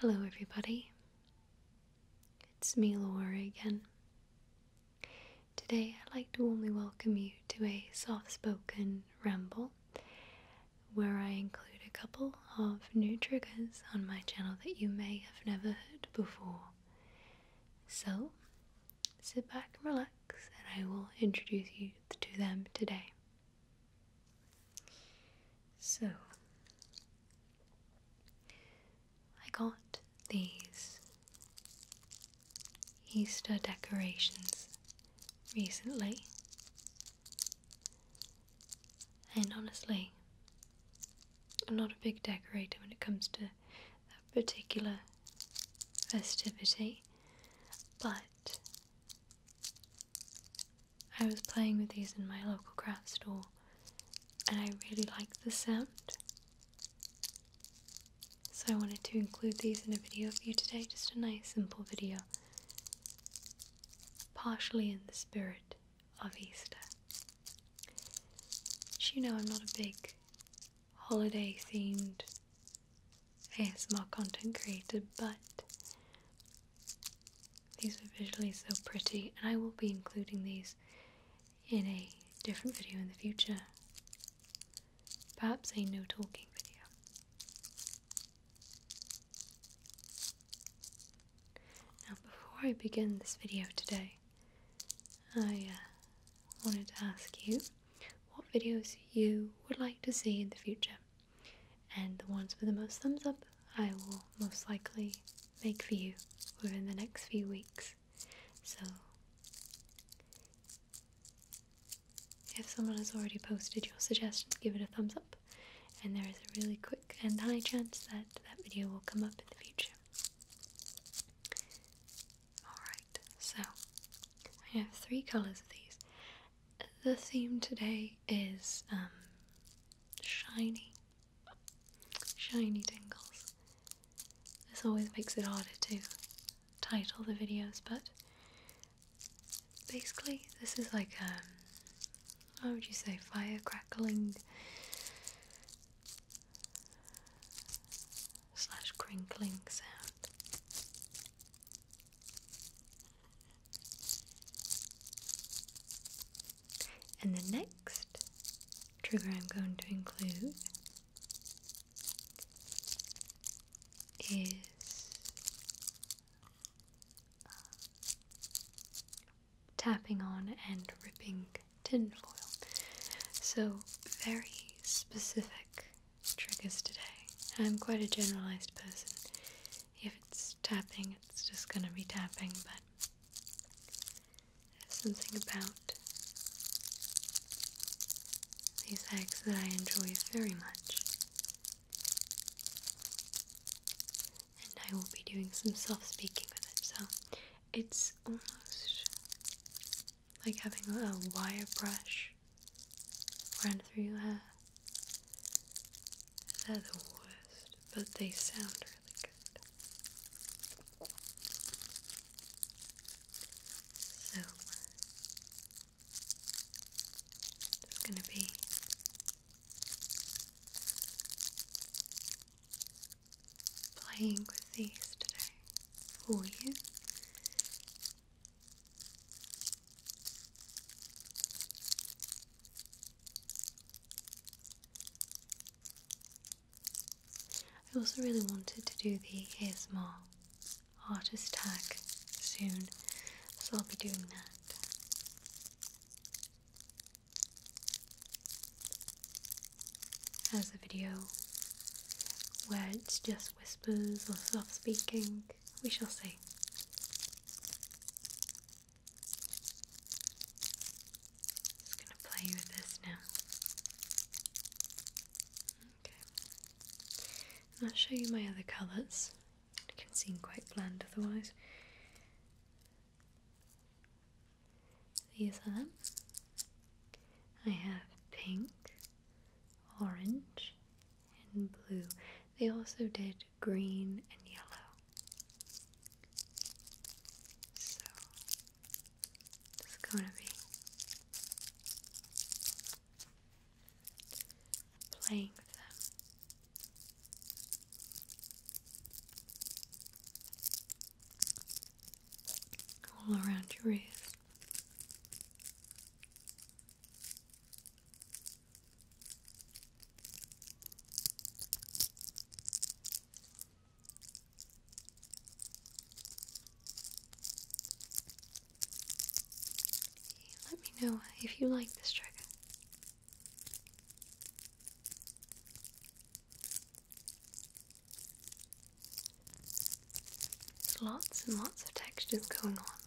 Hello, everybody. It's me, Laura, again. Today, I'd like to warmly welcome you to a soft spoken ramble where I include a couple of new triggers on my channel that you may have never heard before. So, sit back and relax, and I will introduce you to them today. So, I got these Easter decorations recently, and honestly, I'm not a big decorator when it comes to that particular festivity, but I was playing with these in my local craft store and I really liked the sound. I wanted to include these in a video for you today, just a nice simple video. Partially in the spirit of Easter. As you know, I'm not a big holiday themed ASMR content creator, but these are visually so pretty, and I will be including these in a different video in the future. Perhaps a no talking video. Now, before I begin this video today, I uh, wanted to ask you what videos you would like to see in the future, and the ones with the most thumbs up I will most likely make for you within the next few weeks. So, if someone has already posted your suggestions, give it a thumbs up, and there is a really quick and high chance that that video will come up in the future. Alright, so I have three colors of these. The theme today is um, shiny, shiny tingles. This always makes it harder to title the videos, but basically, this is like a how would you say fire crackling slash crinkling sound. And the next trigger I'm going to include is uh, tapping on and ripping tinfoil. So, very specific triggers today. I'm quite a generalized person. If it's tapping, it's just gonna be tapping, but there's something about that I enjoy very much. And I will be doing some self speaking with it, so it's almost like having a wire brush run through your hair. They're the worst, but they sound really good. So, just gonna be playing with these today for you. I also really wanted to do the ASMR artist tag soon, so I'll be doing that. As a video where it's just whispers or soft speaking, we shall see. Just gonna play with this now. Okay. I'll show you my other colours. It can seem quite bland otherwise. These are them. I have pink, orange, and blue. They also did green and yellow. So, it's to be playing with them. Ears. Let me know if you like this. There's lots and lots of textures going on.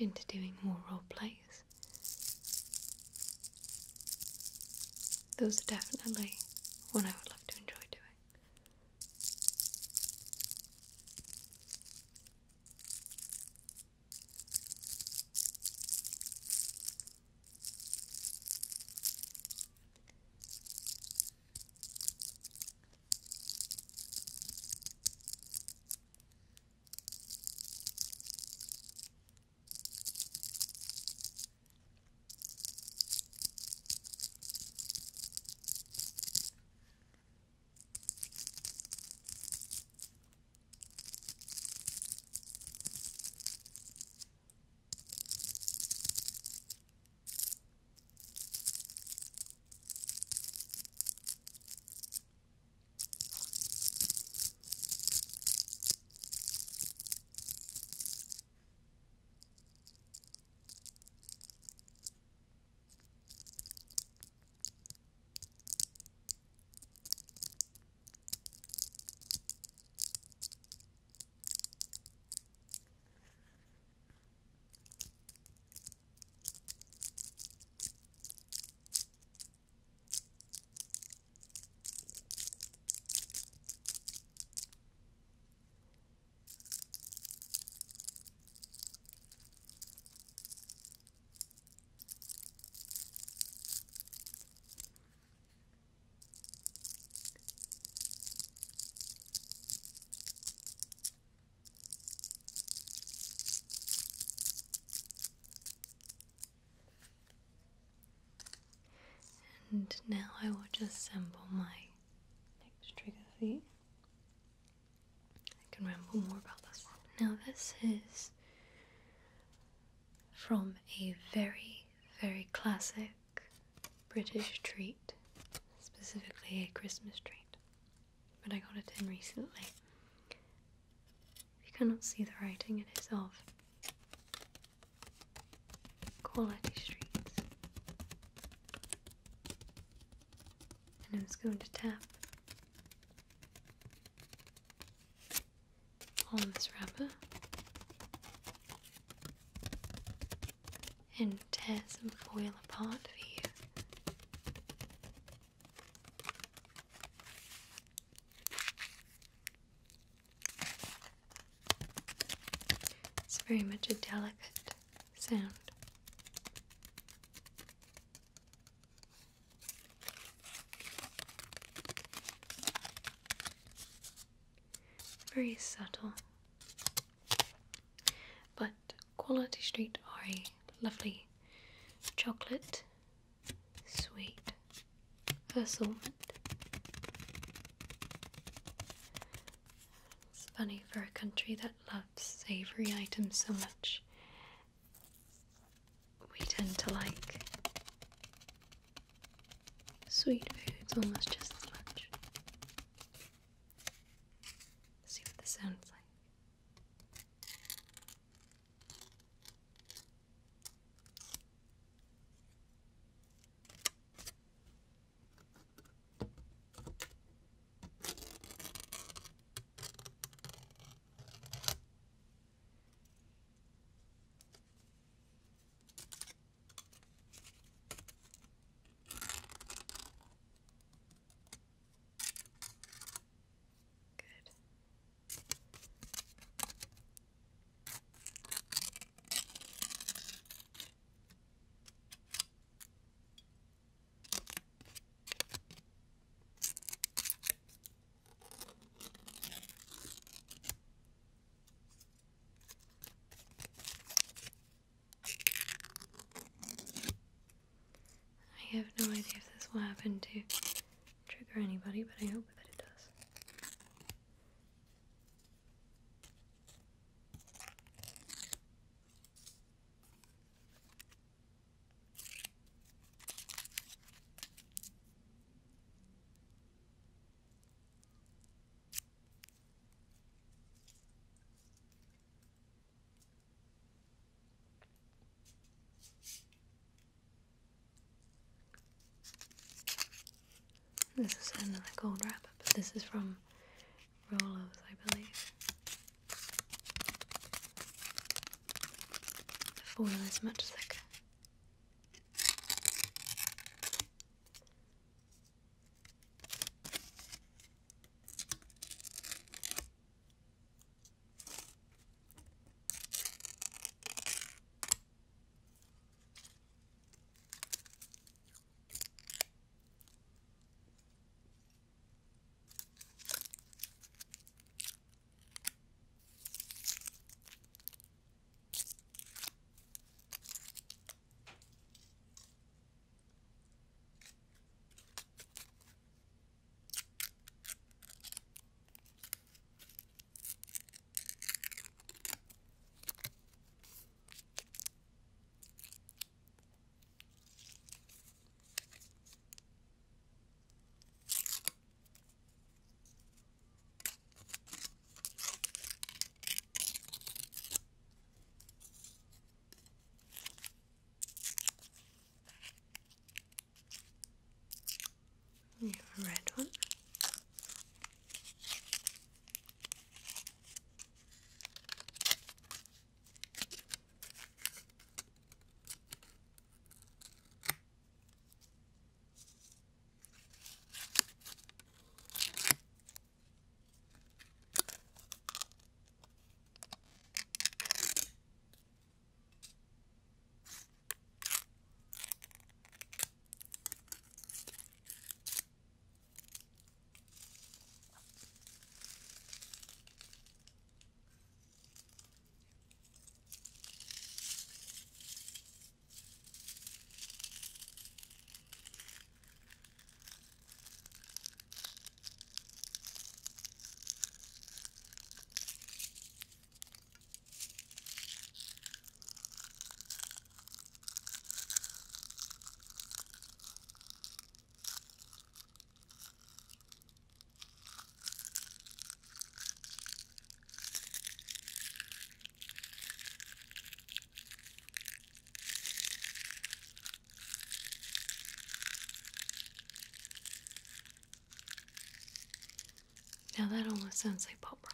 Into doing more role plays. Those are definitely what I would love to enjoy doing. And now I will just sample my next trigger. I can ramble more about this one. Now, this is from a very, very classic British treat, specifically a Christmas treat, but I got it in recently. If you cannot see the writing, it is of Quality Streets. And I'm just going to tap on this wrapper and tear some foil apart for you. It's very much a delicate sound. Very subtle. But Quality Street are a lovely chocolate sweet assortment. It's funny for a country that loves savory items so much. We tend to like sweet foods almost just as much. see what this sounds like. Good. I have no idea if this will happen to trigger anybody, but I hope that it does. This is another gold wrapper, but this is from Rolos, I believe. The foil is much thicker. Now that almost sounds like pop rocks.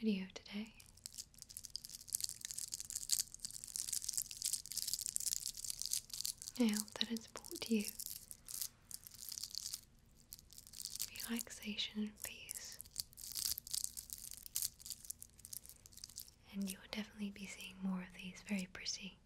Video today. I hope that it's brought to you relaxation and peace. And you will definitely be seeing more of these very pretty